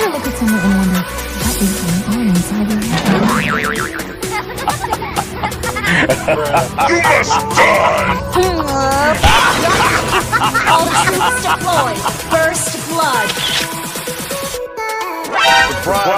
ever look at someone and wonder what is going on inside their head? you must die! All troops deployed! First blood! Surprise.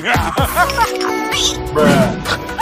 Bruh.